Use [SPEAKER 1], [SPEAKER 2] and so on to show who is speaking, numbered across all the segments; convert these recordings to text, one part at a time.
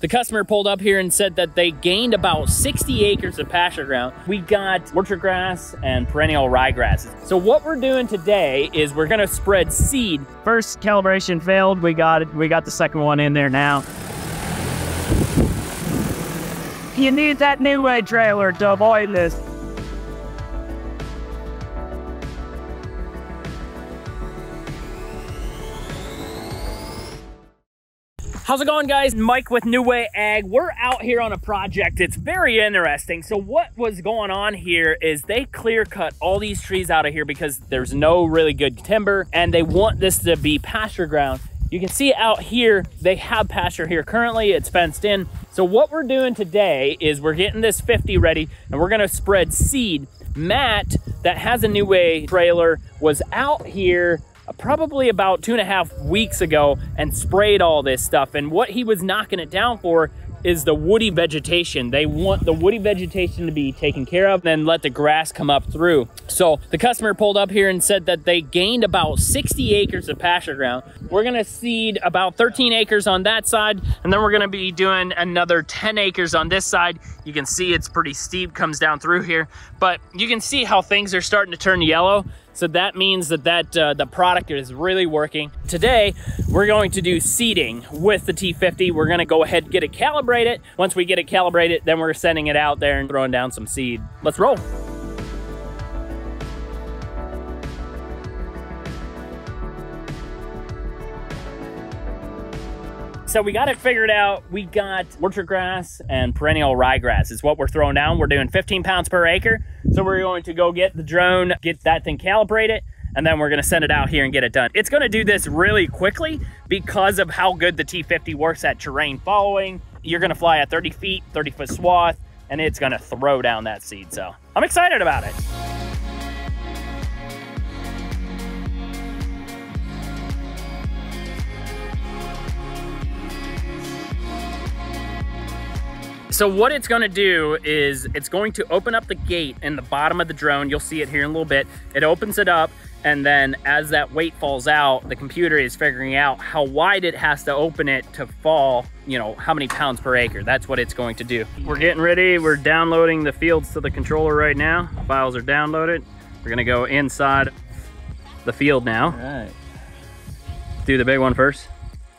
[SPEAKER 1] The customer pulled up here and said that they gained about 60 acres of pasture ground. We got orchard grass and perennial ryegrasses. So what we're doing today is we're gonna spread seed.
[SPEAKER 2] First calibration failed. We got it. We got the second one in there now. You need that nuWay trailer to avoid this.
[SPEAKER 1] How's it going guys? Mike with nuWay Ag. We're out here on a project. It's very interesting. So what was going on here is they clear cut all these trees out of here because there's no really good timber and they want this to be pasture ground. You can see out here, they have pasture here currently, it's fenced in. So what we're doing today is we're getting this 50 ready and we're gonna spread seed. Matt, that has a New Way trailer, was out here probably about two and a half weeks ago and sprayed all this stuff. And what he was knocking it down for is the woody vegetation. They want the woody vegetation to be taken care of and let the grass come up through. So the customer pulled up here and said that they gained about 60 acres of pasture ground. We're gonna seed about 13 acres on that side, and then we're gonna be doing another 10 acres on this side. You can see it's pretty steep, comes down through here, but you can see how things are starting to turn yellow. So that means that, that uh, the product is really working. Today, we're going to do seeding with the T50. We're gonna go ahead and get it calibrated. Once we get it calibrated, then we're sending it out there and throwing down some seed. Let's roll. So we got it figured out. We got orchard grass and perennial ryegrass is what we're throwing down. We're doing 15 pounds per acre. So we're going to go get the drone, get that thing calibrated, and then we're gonna send it out here and get it done. It's gonna do this really quickly because of how good the T50 works at terrain following. You're gonna fly at 30 feet, 30 foot swath, and it's gonna throw down that seed. So I'm excited about it. So what it's gonna do is it's going to open up the gate in the bottom of the drone. You'll see it here in a little bit. It opens it up and then as that weight falls out, the computer is figuring out how wide it has to open it to fall, you know, how many pounds per acre. That's what it's going to do. We're getting ready. We're downloading the fields to the controller right now. Files are downloaded. We're gonna go inside the field now.
[SPEAKER 3] All right.
[SPEAKER 1] Do the big one first.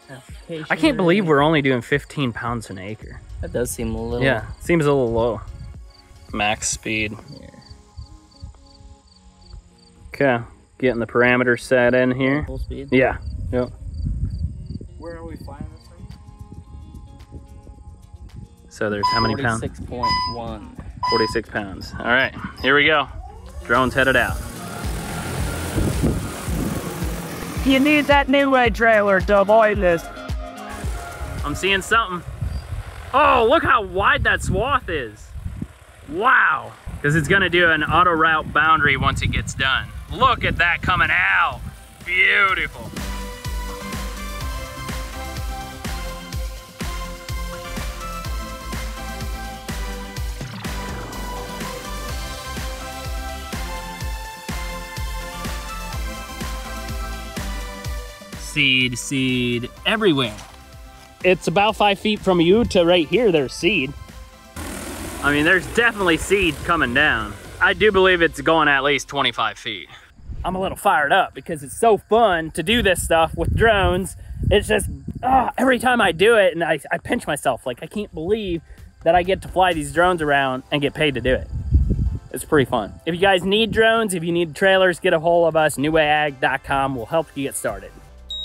[SPEAKER 3] Application
[SPEAKER 1] I can't believe we're only doing 15 pounds an acre.
[SPEAKER 3] That does seem a little.
[SPEAKER 1] Yeah, seems a little low. Max speed. Okay, getting the parameters set in here.
[SPEAKER 3] Full speed.
[SPEAKER 1] Yeah, yep.
[SPEAKER 3] Where are we flying this from?
[SPEAKER 1] So there's how many pounds?
[SPEAKER 3] Six point one.
[SPEAKER 1] 46 pounds. All right, here we go. Drone's headed out.
[SPEAKER 2] You need that nuWay trailer to avoid this.
[SPEAKER 1] I'm seeing something. Oh, look how wide that swath is. Wow. Because it's gonna do an auto route boundary once it gets done. Look at that coming out. Beautiful. Seed, seed, everywhere it's about five feet from you to right here, there's seed. I mean, there's definitely seed coming down. I do believe it's going at least 25 feet. I'm a little fired up because it's so fun to do this stuff with drones. It's just, ah, every time I do it and I, I pinch myself, like I can't believe that I get to fly these drones around and get paid to do it. It's pretty fun. If you guys need drones, if you need trailers, get a hold of us, nuwayag.com. We'll help you get started.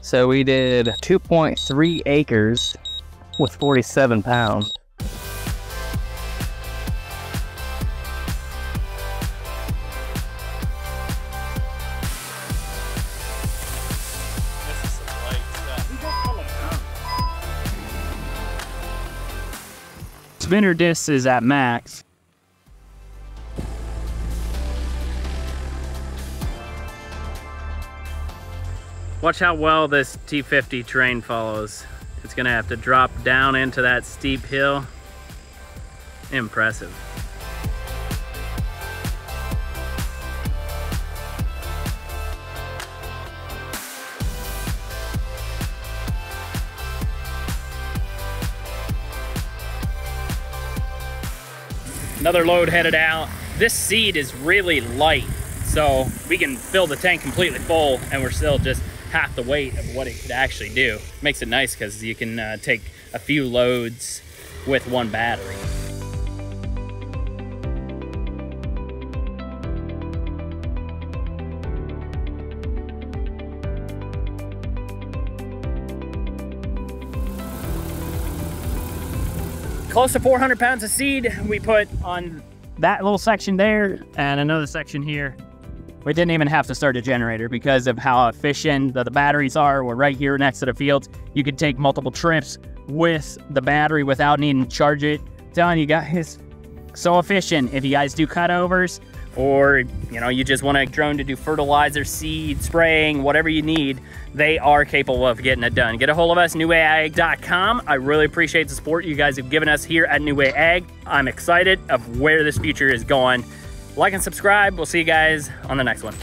[SPEAKER 3] So we did 2.3 acres with 47 pounds.
[SPEAKER 2] Spinner disc is at max.
[SPEAKER 1] Watch how well this T50 terrain follows. It's gonna have to drop down into that steep hill. Impressive. Another load headed out. This seed is really light, so we can fill the tank completely full and we're still just half the weight of what it could actually do. Makes it nice because you can uh, take a few loads with one battery. close to 400 pounds of seed we put on that little section there and another section here. We didn't even have to start a generator because of how efficient the, the batteries are. We're right here next to the fields. You could take multiple trips with the battery without needing to charge it. I'm telling you guys, so efficient. If you guys do cutovers, or you know you just want a drone to do fertilizer seed spraying whatever you need they are capable of getting it done get a hold of us nuwayag.com i really appreciate the support you guys have given us here at nuWay Ag i'm excited of where this future is going like and subscribe. We'll see you guys on the next one